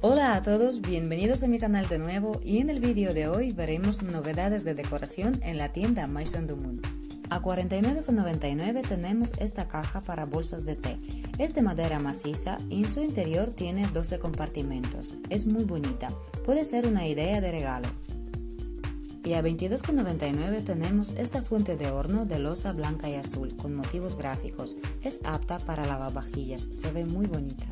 Hola a todos, bienvenidos a mi canal de nuevo y en el vídeo de hoy veremos novedades de decoración en la tienda Maison du Monde. A 49,99 tenemos esta caja para bolsas de té. Es de madera maciza y en su interior tiene 12 compartimentos. Es muy bonita, puede ser una idea de regalo. Y a 22,99 tenemos esta fuente de horno de losa blanca y azul con motivos gráficos. Es apta para lavavajillas, se ve muy bonita.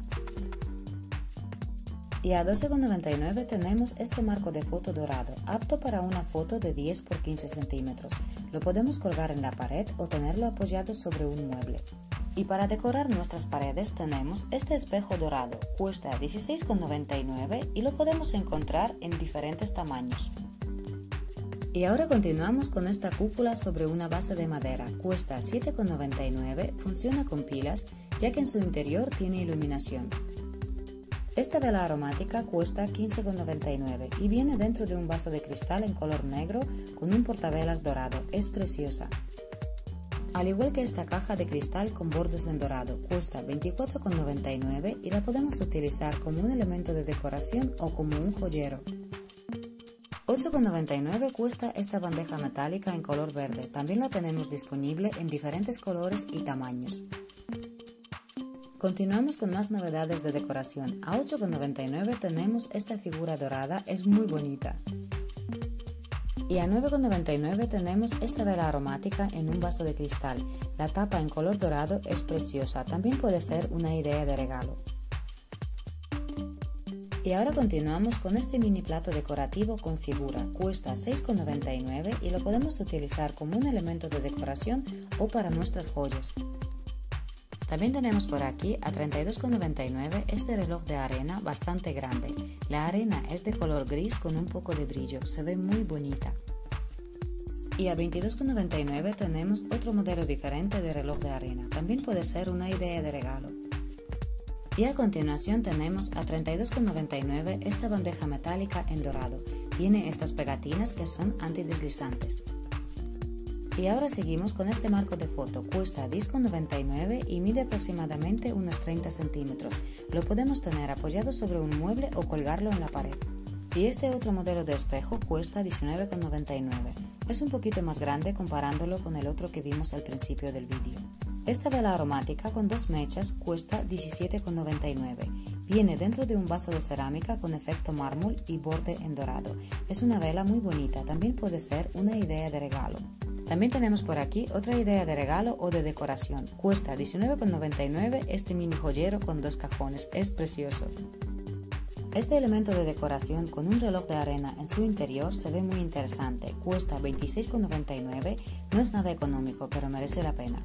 Y a 12,99 tenemos este marco de foto dorado, apto para una foto de 10 x 15 centímetros. Lo podemos colgar en la pared o tenerlo apoyado sobre un mueble. Y para decorar nuestras paredes tenemos este espejo dorado, cuesta 16,99 y lo podemos encontrar en diferentes tamaños. Y ahora continuamos con esta cúpula sobre una base de madera. Cuesta 7,99, funciona con pilas, ya que en su interior tiene iluminación. Esta vela aromática cuesta 15,99 y viene dentro de un vaso de cristal en color negro con un portavelas dorado. Es preciosa. Al igual que esta caja de cristal con bordes en dorado, cuesta 24,99 y la podemos utilizar como un elemento de decoración o como un joyero. 8,99 cuesta esta bandeja metálica en color verde. También la tenemos disponible en diferentes colores y tamaños. Continuamos con más novedades de decoración. A 8,99 tenemos esta figura dorada, es muy bonita. Y a 9,99 tenemos esta vela aromática en un vaso de cristal. La tapa en color dorado es preciosa, también puede ser una idea de regalo. Y ahora continuamos con este mini plato decorativo con figura. Cuesta 6,99 y lo podemos utilizar como un elemento de decoración o para nuestras joyas. También tenemos por aquí a 32,99 este reloj de arena bastante grande. La arena es de color gris con un poco de brillo, se ve muy bonita. Y a 22,99 tenemos otro modelo diferente de reloj de arena, también puede ser una idea de regalo. Y a continuación tenemos a 32,99 esta bandeja metálica en dorado. Tiene estas pegatinas que son antideslizantes. Y ahora seguimos con este marco de foto. Cuesta 10,99 y mide aproximadamente unos 30 centímetros. Lo podemos tener apoyado sobre un mueble o colgarlo en la pared. Y este otro modelo de espejo cuesta 19,99. Es un poquito más grande comparándolo con el otro que vimos al principio del vídeo. Esta vela aromática con dos mechas cuesta 17,99. Viene dentro de un vaso de cerámica con efecto mármol y borde en dorado. Es una vela muy bonita, también puede ser una idea de regalo. También tenemos por aquí otra idea de regalo o de decoración. Cuesta 19,99 este mini joyero con dos cajones, es precioso. Este elemento de decoración con un reloj de arena en su interior se ve muy interesante, cuesta 26,99, no es nada económico pero merece la pena.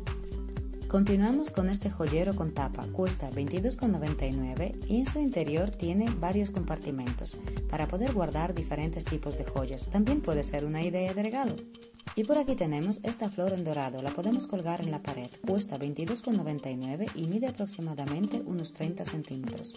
Continuamos con este joyero con tapa, cuesta 22,99 y en su interior tiene varios compartimentos para poder guardar diferentes tipos de joyas. También puede ser una idea de regalo. Y por aquí tenemos esta flor en dorado, la podemos colgar en la pared, cuesta 22,99 y mide aproximadamente unos 30 centímetros.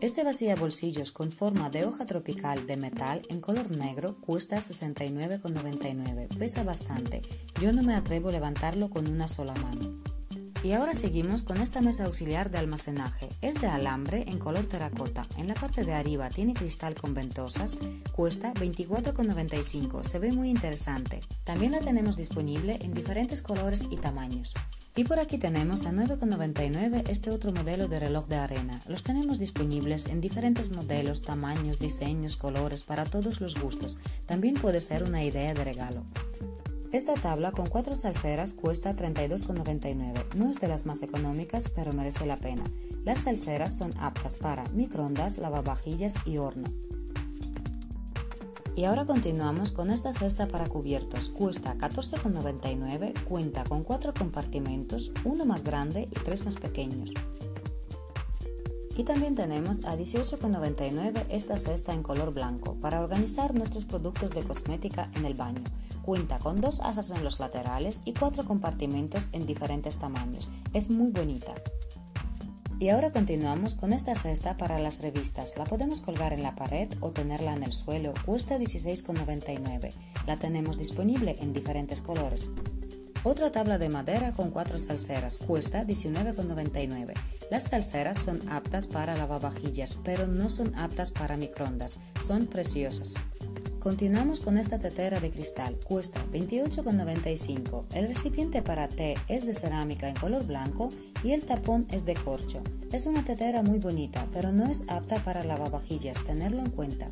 Este vacía bolsillos con forma de hoja tropical de metal en color negro cuesta 69,99, pesa bastante, yo no me atrevo a levantarlo con una sola mano. Y ahora seguimos con esta mesa auxiliar de almacenaje. Es de alambre en color terracota. En la parte de arriba tiene cristal con ventosas. Cuesta 24,95. Se ve muy interesante. También la tenemos disponible en diferentes colores y tamaños. Y por aquí tenemos a 9,99 este otro modelo de reloj de arena. Los tenemos disponibles en diferentes modelos, tamaños, diseños, colores, para todos los gustos. También puede ser una idea de regalo. Esta tabla con cuatro salseras cuesta 32,99. No es de las más económicas, pero merece la pena. Las salseras son aptas para microondas, lavavajillas y horno. Y ahora continuamos con esta cesta para cubiertos. Cuesta 14,99, cuenta con cuatro compartimentos, uno más grande y tres más pequeños. Y también tenemos a 18,99 esta cesta en color blanco para organizar nuestros productos de cosmética en el baño. Cuenta con dos asas en los laterales y cuatro compartimentos en diferentes tamaños. Es muy bonita. Y ahora continuamos con esta cesta para las revistas. La podemos colgar en la pared o tenerla en el suelo. Cuesta 16,99. La tenemos disponible en diferentes colores. Otra tabla de madera con cuatro salseras cuesta $19,99. Las salseras son aptas para lavavajillas, pero no son aptas para microondas. Son preciosas. Continuamos con esta tetera de cristal, cuesta $28,95. El recipiente para té es de cerámica en color blanco y el tapón es de corcho. Es una tetera muy bonita, pero no es apta para lavavajillas, tenerlo en cuenta.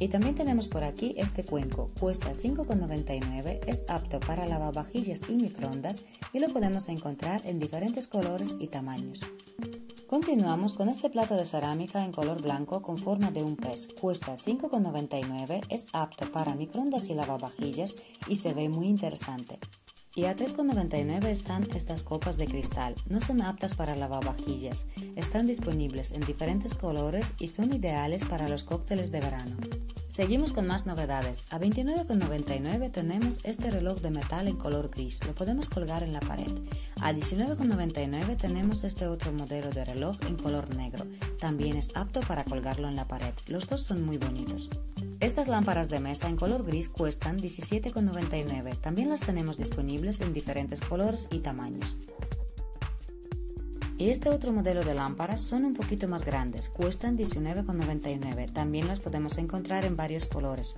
Y también tenemos por aquí este cuenco, cuesta $5,99, es apto para lavavajillas y microondas y lo podemos encontrar en diferentes colores y tamaños. Continuamos con este plato de cerámica en color blanco con forma de un pez. Cuesta $5,99, es apto para microondas y lavavajillas y se ve muy interesante. Y a $3,99 están estas copas de cristal. No son aptas para lavavajillas. Están disponibles en diferentes colores y son ideales para los cócteles de verano. Seguimos con más novedades. A $29,99 tenemos este reloj de metal en color gris. Lo podemos colgar en la pared. A $19,99 tenemos este otro modelo de reloj en color negro. También es apto para colgarlo en la pared. Los dos son muy bonitos. Estas lámparas de mesa en color gris cuestan $17,99. También las tenemos disponibles en diferentes colores y tamaños. Y este otro modelo de lámparas son un poquito más grandes, cuestan $19,99. También las podemos encontrar en varios colores.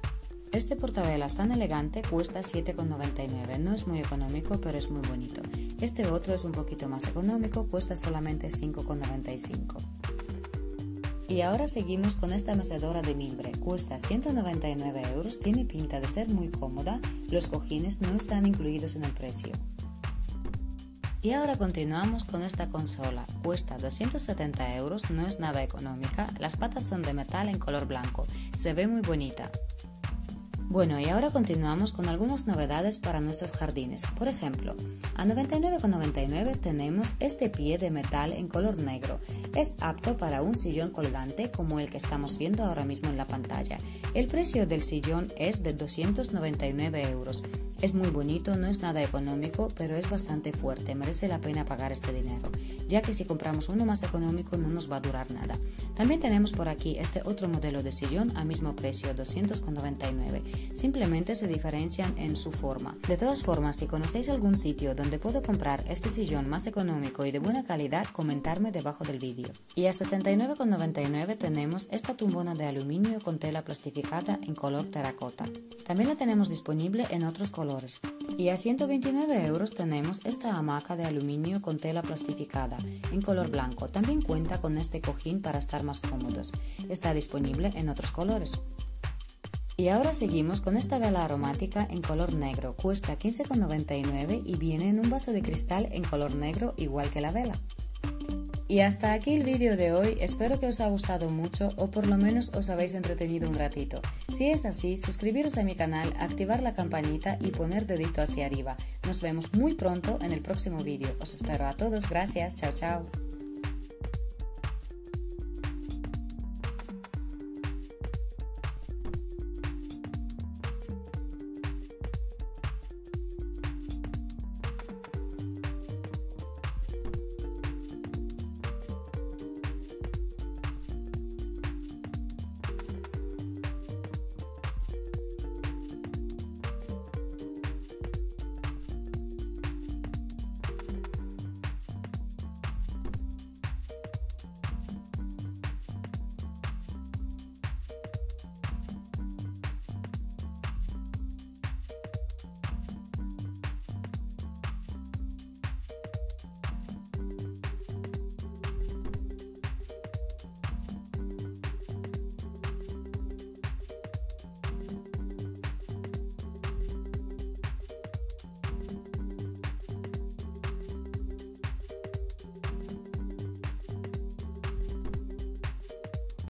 Este portavelas tan elegante cuesta $7,99. No es muy económico, pero es muy bonito. Este otro es un poquito más económico, cuesta solamente $5,95. Y ahora seguimos con esta mecedora de mimbre. Cuesta 199 euros, tiene pinta de ser muy cómoda, los cojines no están incluidos en el precio. Y ahora continuamos con esta consola. Cuesta 270 euros, no es nada económica. Las patas son de metal en color blanco. Se ve muy bonita. Bueno, y ahora continuamos con algunas novedades para nuestros jardines. Por ejemplo, a 99,99 tenemos este pie de metal en color negro. Es apto para un sillón colgante como el que estamos viendo ahora mismo en la pantalla. El precio del sillón es de 299 euros. Es muy bonito, no es nada económico, pero es bastante fuerte. Merece la pena pagar este dinero, ya que si compramos uno más económico no nos va a durar nada. También tenemos por aquí este otro modelo de sillón a mismo precio, 299. Simplemente se diferencian en su forma. De todas formas, si conocéis algún sitio donde puedo comprar este sillón más económico y de buena calidad, comentarme debajo del vídeo. Y a 79,99 tenemos esta tumbona de aluminio con tela plastificada en color terracota. También la tenemos disponible en otros colores. Y a 129 euros tenemos esta hamaca de aluminio con tela plastificada en color blanco. También cuenta con este cojín para estar más cómodos. Está disponible en otros colores. Y ahora seguimos con esta vela aromática en color negro. Cuesta 15,99 y viene en un vaso de cristal en color negro igual que la vela. Y hasta aquí el vídeo de hoy, espero que os haya gustado mucho o por lo menos os habéis entretenido un ratito. Si es así, suscribiros a mi canal, activar la campanita y poner dedito hacia arriba. Nos vemos muy pronto en el próximo vídeo. Os espero a todos, gracias, chao chao.